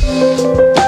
Música